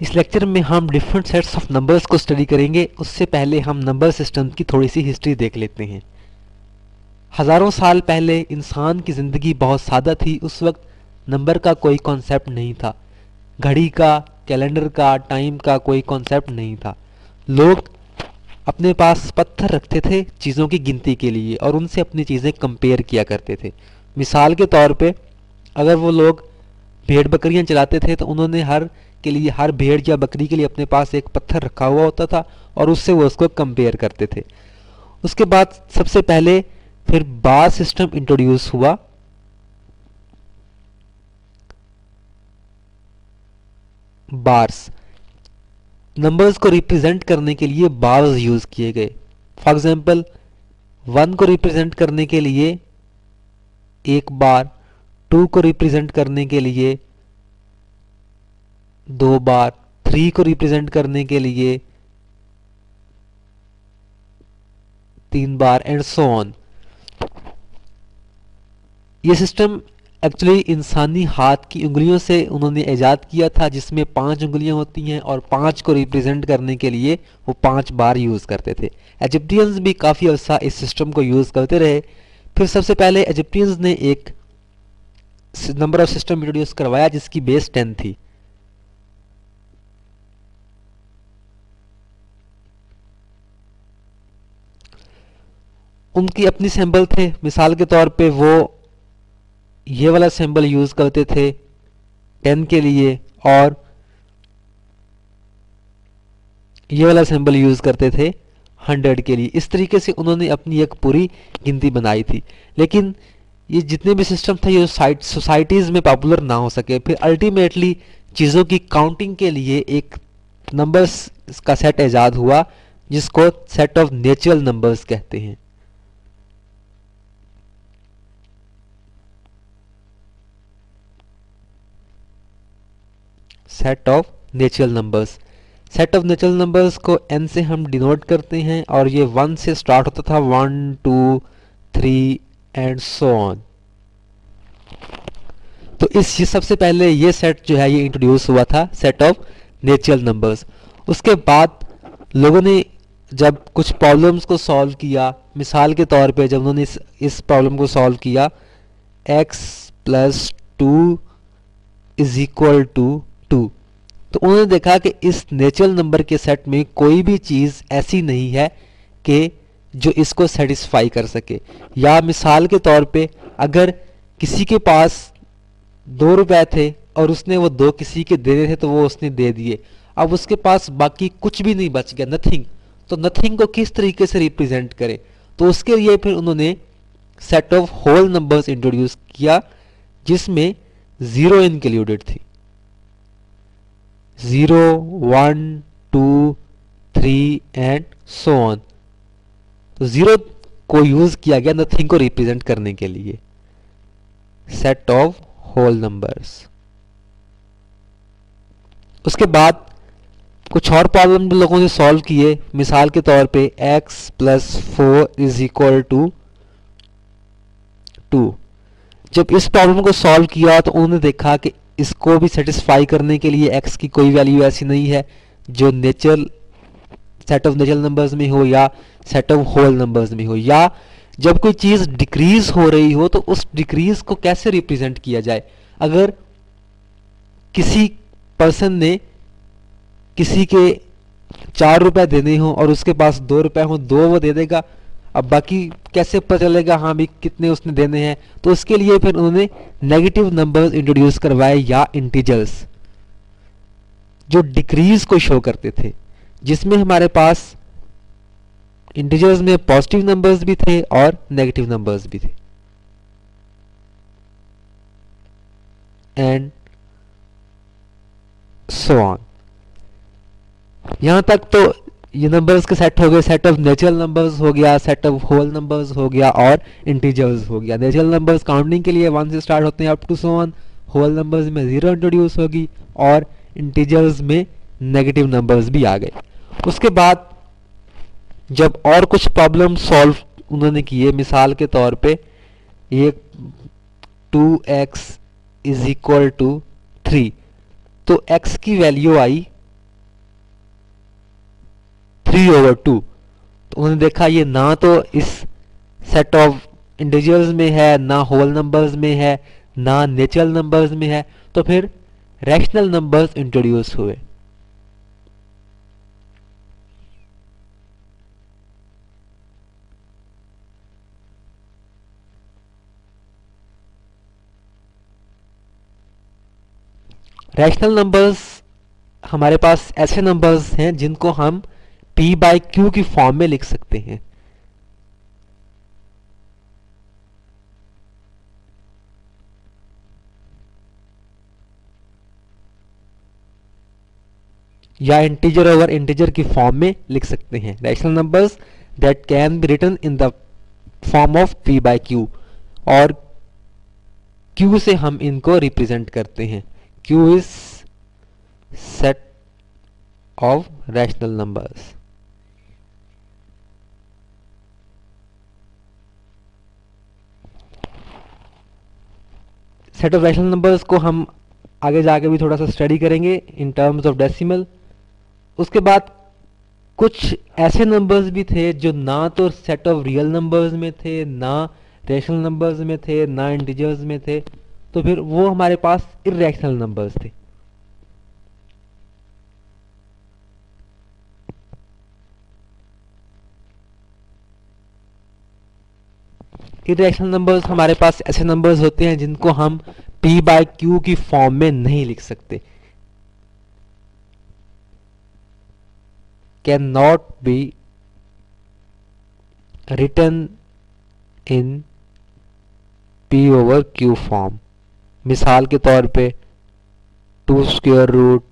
इस लेक्चर में हम डिफरेंट सेट्स ऑफ़ नंबर्स को स्टडी करेंगे। उससे पहले हम नंबर सिस्टम की थोड़ी सी हिस्ट्री देख लेते हैं। हज़ारों साल पहले इंसान की ज़िंदगी बहुत सादा थी। उस वक्त नंबर का कोई कॉन्सेप्ट नहीं था। घड़ी का कैलेंडर का टाइम का कोई कॉन्सेप्ट नहीं था। लोग अपने पास पत्थर रखते थे चीज़ों की गिनती के लिए और उनसे अपनी चीज़ें कंपेयर किया करते थे। मिसाल के तौर पे अगर वो लोग भेड़ बकरियाँ चलाते थे तो उन्होंने हर के लिए, हर भेड़ या बकरी के लिए अपने पास एक पत्थर रखा हुआ होता था और उससे वो उसको कंपेयर करते थे। उसके बाद सबसे पहले फिर बार सिस्टम इंट्रोड्यूस हुआ। बार्स नंबर्स को रिप्रेजेंट करने के लिए बार्स यूज़ किए गए। फॉर एग्जांपल वन को रिप्रेजेंट करने के लिए एक बार टू को रिप्रेजेंट करने के लिए दो बार थ्री को रिप्रेजेंट करने के लिए, तीन बार एंड सो ऑन ये सिस्टम एक्चुअली इंसानी हाथ की उंगलियों से उन्होंने ईजाद किया था, जिसमें पाँच उंगलियाँ होती हैं और पाँच को रिप्रेजेंट करने के लिए वो पाँच बार यूज़ करते थे। एजिप्टियंस भी काफ़ी अर्सा इस सिस्टम को यूज़ करते रहे। फिर सबसे पहले एजिप्टियंस ने एक नंबर ऑफ़ सिस्टम इंट्रोड्यूस करवाया, जिसकी बेस टेन थी। उनकी अपनी सैम्बल थे। मिसाल के तौर पे वो ये वाला सिंबल यूज़ करते थे टेन के लिए और ये वाला सिंबल यूज़ करते थे हंड्रेड के लिए। इस तरीके से उन्होंने अपनी एक पूरी गिनती बनाई थी। लेकिन ये जितने भी सिस्टम थे, ये सोसाइटीज़ में पॉपुलर ना हो सके। फिर अल्टीमेटली चीज़ों की काउंटिंग के लिए एक नंबर्स का सेट ईजाद हुआ, जिसको सेट ऑफ़ नेचुरल नंबर्स कहते हैं। Set of natural numbers set of natural numbers को एन से हम डिनोट करते हैं और ये वन से स्टार्ट होता था one two three and so on तो इस, ये सबसे पहले ये सेट जो है, ये इंट्रोड्यूस हुआ था सेट ऑफ़ नेचुरल नंबर्स उसके बाद लोगों ने जब कुछ प्रॉब्लम्स को सॉल्व किया, मिसाल के तौर पे जब उन्होंने इस इस प्रॉब्लम को सॉल्व किया, x plus two is equal to two तो उन्होंने देखा कि इस नेचुरल नंबर के सेट में कोई भी चीज़ ऐसी नहीं है कि जो इसको सेटिस्फाई कर सके। या मिसाल के तौर पे अगर किसी के पास दो रुपए थे और उसने वो दो किसी के दे रहे थे तो वो उसने दे दिए। अब उसके पास बाकी कुछ भी नहीं बच गया नथिंग तो नथिंग को किस तरीके से रिप्रेजेंट करें? तो उसके लिए फिर उन्होंने set of whole numbers introduce किया, जिसमें ज़ीरो इंक्लूडेड थी। Zero one two three and so on तो ज़ीरो को यूज़ किया गया नथिंग को रिप्रेजेंट करने के लिए। सेट ऑफ़ होल नंबर्स उसके बाद कुछ और प्रॉब्लम लोगों ने सॉल्व किए। मिसाल के तौर पे x plus four is equal to two जब इस प्रॉब्लम को सॉल्व किया तो उन्होंने देखा कि इसको भी सेटिस्फाई करने के लिए एक्स की कोई वैल्यू ऐसी नहीं है, जो natural set of natural numbers में हो या सेट ऑफ़ होल नंबर्स में हो, या जब कोई चीज़ डिक्रीज हो रही हो तो उस डिक्रीज को कैसे रिप्रेजेंट किया जाए? अगर किसी पर्सन ने किसी के चार रुपए देने हो और उसके पास दो रुपए हो, दो वो दे देगा अब बाकी कैसे पता चलेगा हाँ भी कितने उसने देने हैं? तो उसके लिए फिर उन्होंने नेगेटिव नंबर्स इंट्रोड्यूस करवाए या इंटीजर्स जो डिक्रीज को शो करते थे, जिसमें हमारे पास इंटीजर्स में पॉजिटिव नंबर्स भी थे और नेगेटिव नंबर्स भी थे। एंड सो ऑन यहाँ तक तो ये नंबर्स के सेट हो गए सेट ऑफ़ नेचुरल नंबर्स हो गया सेट ऑफ़ होल नंबर्स हो गया और इंटीजर्स हो गया। नेचुरल नंबर्स काउंटिंग के लिए वन से स्टार्ट होते हैं up to so on whole numbers में ज़ीरो इंट्रोड्यूस होगी और इंटीजर्स में नेगेटिव नंबर्स भी आ गए। उसके बाद जब और कुछ प्रॉब्लम सॉल्व उन्होंने किए, मिसाल के तौर पे ये two x is equal to three तो एक्स की वैल्यू आई थ्री ओवर टू तो उन्होंने देखा ये ना तो इस सेट ऑफ़ इंडिविजुअल्स में है, ना होल नंबर्स में है, ना नेचुरल नंबर्स में है तो फिर रैशनल नंबर्स इंट्रोड्यूस हुए। रैशनल नंबर्स हमारे पास ऐसे नंबर्स हैं जिनको हम p बाई क्यू की फॉर्म में लिख सकते हैं। या इंटीजर ओवर इंटीजर की फॉर्म में लिख सकते हैं। Rational numbers that can be written in the form of p by q और q से हम इनको रिप्रेजेंट करते हैं। Q is set of rational numbers set of rational numbers को हम आगे जाके भी थोड़ा सा स्टडी करेंगे इन टर्म्स ऑफ़ डेसिमल उसके बाद कुछ ऐसे नंबर्स भी थे जो ना तो सेट ऑफ़ रियल नंबर्स में थे, ना रेशनल नंबर्स में थे, ना इंटीजर्स में थे तो फिर वो हमारे पास इरेशनल नंबर्स थे। इरेशनल नंबर्स हमारे पास ऐसे नंबर्स होते हैं जिनको हम p बाय क्यू की फॉर्म में नहीं लिख सकते। Can not be written in p over q form मिसाल के तौर पे two square root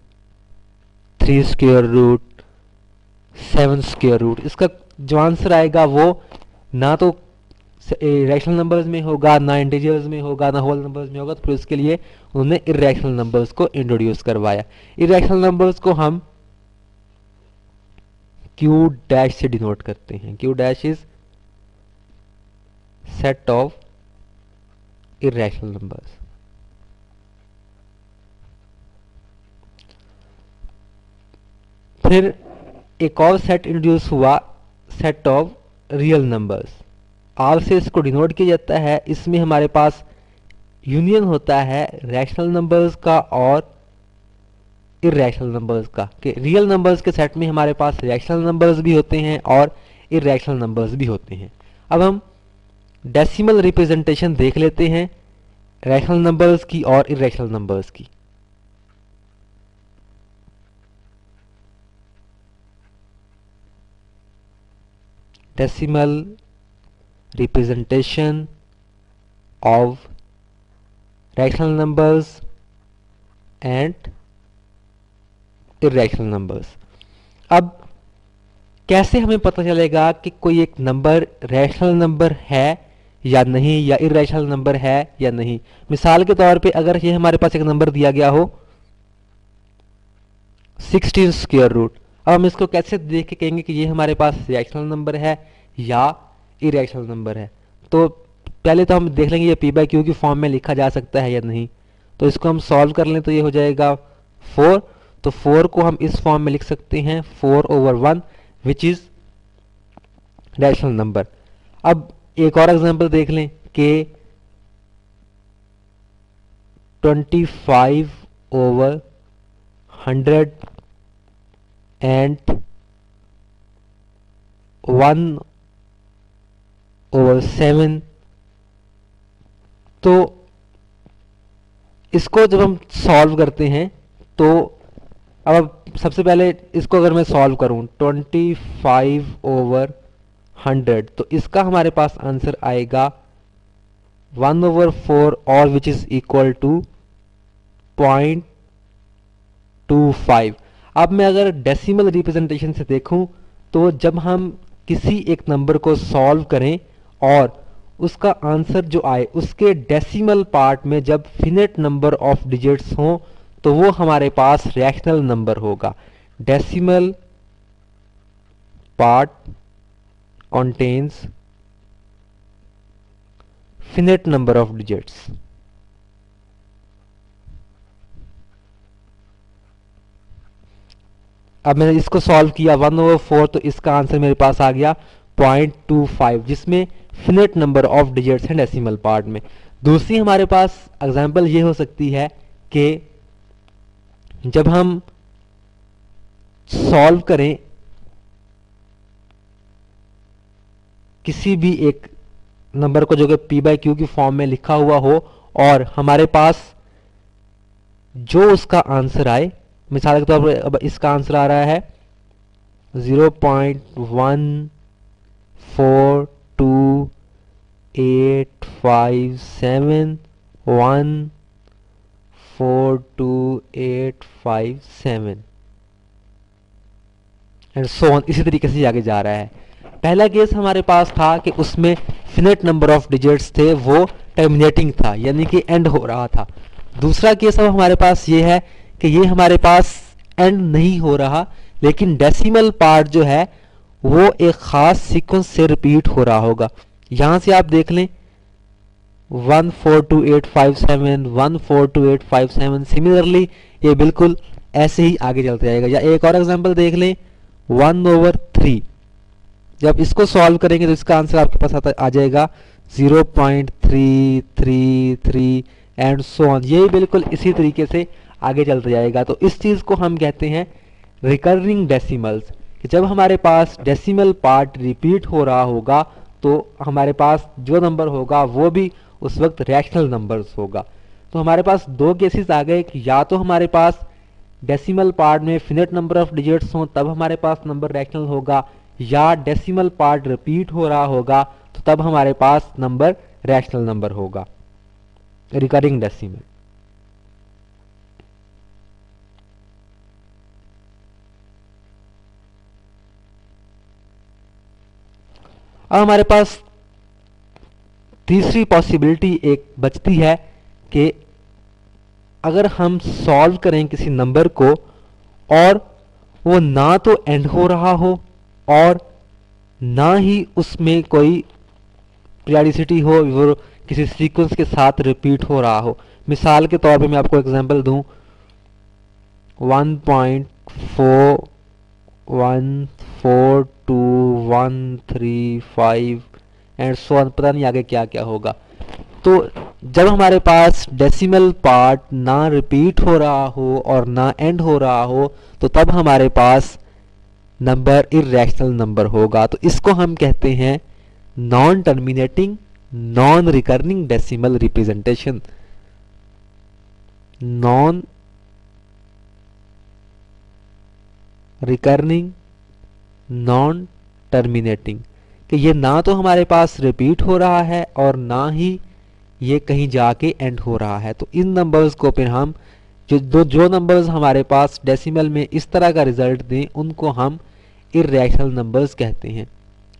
three square root seven square root इसका जो आंसर आएगा वो ना तो रैशनल नंबर्स में होगा, ना इंटीजर्स में होगा, ना होल नंबर्स में होगा तो फिर उसके लिए उन्होंने इरेशनल नंबर्स को इंट्रोड्यूस करवाया। इरेशनल नंबर्स को हम क्यू डैश से डिनोट करते हैं। Q dash is set of irrational numbers फिर एक और सेट इंट्रोड्यूस हुआ set of real numbers R से इसको डिनोट किया जाता है। इसमें हमारे पास यूनियन होता है रैशनल नंबर्स का और इरेशनल नंबर्स का। कि रियल नंबर्स के सेट में हमारे पास रैशनल नंबर्स भी होते हैं और इरेशनल नंबर्स भी होते हैं। अब हम डेसिमल रिप्रेजेंटेशन देख लेते हैं रैशनल नंबर्स की और इरेशनल नंबर्स की। Decimal representation of rational numbers and irrational numbers. अब कैसे हमें पता चलेगा कि कोई एक नंबर रैशनल नंबर है या नहीं, या इरेशनल नंबर है या नहीं? मिसाल के तौर पे अगर ये हमारे पास एक नंबर दिया गया हो 16 स्क्वायर रूट अब हम इसको कैसे देख के कहेंगे कि ये हमारे पास रैशनल नंबर है या इरेशनल नंबर है। तो पहले तो हम देख लेंगे ये पी बाई क्यू की फॉर्म में लिखा जा सकता है या नहीं। तो इसको हम सॉल्व कर लें तो ये हो जाएगा फोर तो फोर को हम इस फॉर्म में लिख सकते हैं four over one which is rational number अब एक और एग्जांपल देख लें कि twenty five over hundred and one over seven तो इसको जब हम सॉल्व करते हैं तो अब सबसे पहले इसको अगर मैं सॉल्व करूँ ट्वेंटी फाइव ओवर हंड्रेड तो इसका हमारे पास आंसर आएगा वन ओवर फोर और which is equal to point two five अब मैं अगर डेसिमल रिप्रेजेंटेशन से देखूँ तो जब हम किसी एक नंबर को सॉल्व करें और उसका आंसर जो आए, उसके डेसिमल पार्ट में जब फिनेट नंबर ऑफ़ डिजिट्स हों तो वो हमारे पास रैशनल नंबर होगा। Decimal part contains finite number of digits. अब मैंने इसको सॉल्व किया वन ओवर फोर तो इसका आंसर मेरे पास आ गया पॉइंट टू फाइव जिसमें फिनिट नंबर ऑफ़ डिजिट्स हैं डेसिमल पार्ट में। दूसरी हमारे पास एग्ज़ाम्पल ये हो सकती है कि जब हम सॉल्व करें किसी भी एक नंबर को जो कि पी बाई क्यू की फॉर्म में लिखा हुआ हो और हमारे पास जो उसका आंसर आए, मिसाल के तौर पर अब इसका आंसर आ रहा है zero point one four two eight five seven one four two eight five seven and so इसी तरीके से आगे जा रहा है। पहला केस हमारे पास था कि उसमें फिनेट नंबर ऑफ़ डिजिट्स थे, वो टर्मिनेटिंग था, यानी कि एंड हो रहा था। दूसरा केस अब हमारे पास ये है कि ये हमारे पास एंड नहीं हो रहा, लेकिन डेसिमल पार्ट जो है वो एक ख़ास सीक्वेंस से रिपीट हो रहा होगा। यहाँ से आप देख लें one four two eight five seven one four two eight five seven similarly ये बिल्कुल ऐसे ही आगे चलते जाएगा। या एक और एग्जांपल देख लें वन ओवर थ्री जब इसको सॉल्व करेंगे तो इसका आंसर आपके पास आता, आ जाएगा zero point three three three and so on ये बिल्कुल इसी तरीके से आगे चलता जाएगा। तो इस चीज़ को हम कहते हैं रिकरिंग डेसिमल्स कि जब हमारे पास डेसिमल पार्ट रिपीट हो रहा होगा तो हमारे पास जो नंबर होगा, वो भी उस वक्त रैशनल नंबर्स होगा। तो हमारे पास दो केसेस आ गए कि या तो हमारे पास डेसिमल पार्ट में फिनिट नंबर ऑफ़ डिजिट्स हों, तब हमारे पास नंबर रैशनल होगा, या डेसिमल पार्ट रिपीट हो रहा होगा तो तब हमारे पास नंबर रैशनल नंबर होगा। रिकरिंग डेसिमल अब हमारे पास तीसरी पॉसिबिलिटी एक बचती है कि अगर हम सॉल्व करें किसी नंबर को और वो ना तो एंड हो रहा हो और ना ही उसमें कोई प्रियाडिसिटी हो, वो किसी सीक्वेंस के साथ रिपीट हो रहा हो। मिसाल के तौर पे मैं आपको एग्जांपल दूँ। 1.4 one four two one three five and so पता नहीं आगे क्या क्या होगा। तो जब हमारे पास डेसिमल पार्ट ना रिपीट हो रहा हो और ना एंड हो रहा हो तो तब हमारे पास नंबर इरेशनल नंबर होगा। तो इसको हम कहते हैं non terminating non recurring decimal representation non recurring non terminating कि ये ना तो हमारे पास रिपीट हो रहा है और ना ही ये कहीं जाके एंड हो रहा है। तो इन नंबर्स को फिर हम, जो, दो, जो नंबर्स हमारे पास डेसिमल में इस तरह का रिज़ल्ट दें, उनको हम इरेशनल नंबर्स कहते हैं।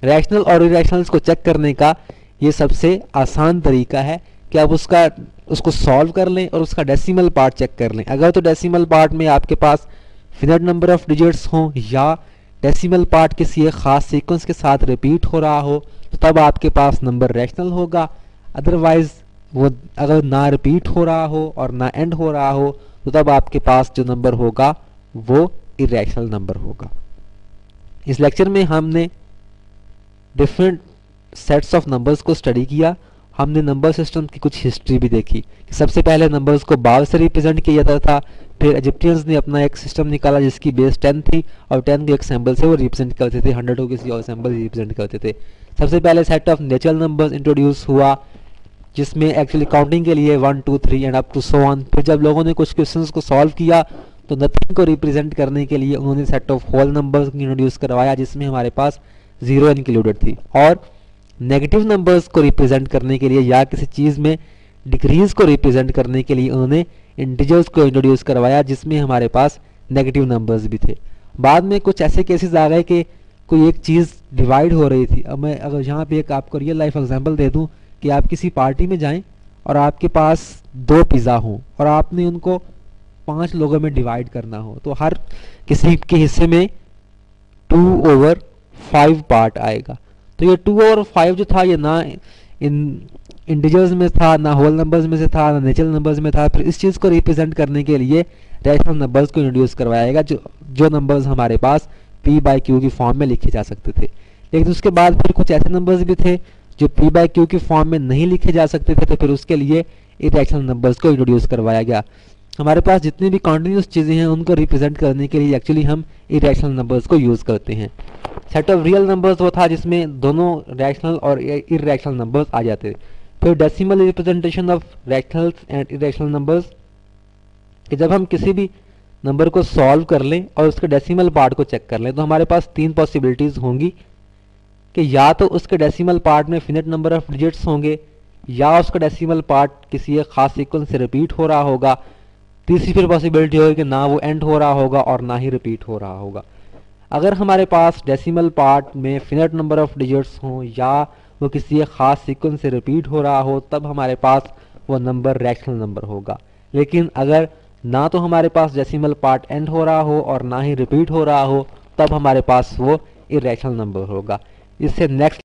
रैशनल और इरेशनल्स को चेक करने का ये सबसे आसान तरीका है कि आप उसका, उसको सॉल्व कर लें और उसका डेसिमल पार्ट चेक कर लें। अगर तो डेसिमल पार्ट में आपके पास फिनट नंबर ऑफ़ डिजिट्स हों या डेसिमल पार्ट किसी एक ख़ास सीक्वेंस के साथ रिपीट हो रहा हो तो तब आपके पास नंबर रैशनल होगा। अदरवाइज़ वो अगर ना रिपीट हो रहा हो और ना एंड हो रहा हो तो तब आपके पास जो नंबर होगा, वो इरेशनल नंबर होगा। इस लेक्चर में हमने डिफरेंट सेट्स ऑफ़ नंबर्स को स्टडी किया। हमने नंबर सिस्टम की कुछ हिस्ट्री भी देखी कि सबसे पहले नंबर्स को बाव से रिप्रेजेंट किया जाता था, फिर इजिप्टियंस ने अपना एक सिस्टम निकाला जिसकी बेस टेन थी और टेन के एक सैम्बल से वो रिप्रेजेंट करते थे हंड्रेड को किसी और सैम्बल रिप्रेजेंट करते थे। सबसे पहले set of natural numbers introduce हुआ, जिसमें एक्चुअली काउंटिंग के लिए one two three and up to so on फिर जब लोगों ने कुछ क्वेश्चन को सॉल्व किया तो नथिंग को रिप्रेजेंट करने के लिए उन्होंने set of whole numbers introduce करवाया, जिसमें हमारे पास ज़ीरो इंक्लूडेड थी। और नेगेटिव नंबर्स को रिप्रेजेंट करने के लिए या किसी चीज़ में डिक्रीज को रिप्रेजेंट करने के लिए उन्होंने इंटीजर्स को इंट्रोड्यूस करवाया जिसमें हमारे पास नेगेटिव नंबर्स भी थे। बाद में कुछ ऐसे केसेस आ गए कि कोई एक चीज़ डिवाइड हो रही थी। अब मैं अगर यहाँ पे एक आपको रियल लाइफ एग्जांपल दे दूँ कि आप किसी पार्टी में जाएँ और आपके पास दो पिज़्ज़ा हों और आपने उनको पाँच लोगों में डिवाइड करना हो तो हर किसी के हिस्से में टू ओवर फाइव पार्ट आएगा। तो ये टू और फाइव जो था, ये ना इन इंटीजर्स में था, ना होल नंबर्स में से था, ना नेचुरल नंबर्स में था। फिर इस चीज़ को रिप्रेजेंट करने के लिए रैशनल नंबर्स को इंट्रोड्यूस करवाएगा, जो जो नंबर्स हमारे पास पी बाई क्यू की फॉर्म में लिखे जा सकते थे। लेकिन उसके बाद फिर कुछ ऐसे नंबर्स भी थे, जो पी बाई क्यू की फॉर्म में नहीं लिखे जा सकते थे तो फिर उसके लिए इरेशनल नंबर्स को इंट्रोड्यूस करवाया गया। हमारे पास जितनी भी कॉन्टिन्यूस चीज़ें हैं, उनको रिप्रेजेंट करने के लिए एक्चुअली हम इरेशनल नंबर्स को यूज़ करते हैं। सेट ऑफ़ रियल नंबर्स वो था जिसमें दोनों रैशनल और इरेशनल नंबर्स आ जाते। फिर decimal representation of rationals and irrational numbers कि जब हम किसी भी नंबर को सॉल्व कर लें और उसके डेसिमल पार्ट को चेक कर लें तो हमारे पास तीन पॉसिबिलिटीज़ होंगी, कि या तो उसके डेसिमल पार्ट में फिनिट नंबर ऑफ़ डिजिट्स होंगे, या उसका डेसिमल पार्ट किसी एक खास सीक्वेंस से रिपीट हो रहा होगा तीसरी फिर पॉसिबिलिटी होगी कि ना वो एंड हो रहा होगा और ना ही रिपीट हो रहा होगा। अगर हमारे पास डेसिमल पार्ट में फिनट नंबर ऑफ़ डिजिट्स हों या वो किसी एक खास सीक्वेंस से रिपीट हो रहा हो, तब हमारे पास वो नंबर रैशनल नंबर होगा। लेकिन अगर ना तो हमारे पास डेसिमल पार्ट एंड हो रहा हो और ना ही रिपीट हो रहा हो, तब हमारे पास वो इरेशनल नंबर होगा। इससे नेक्स्ट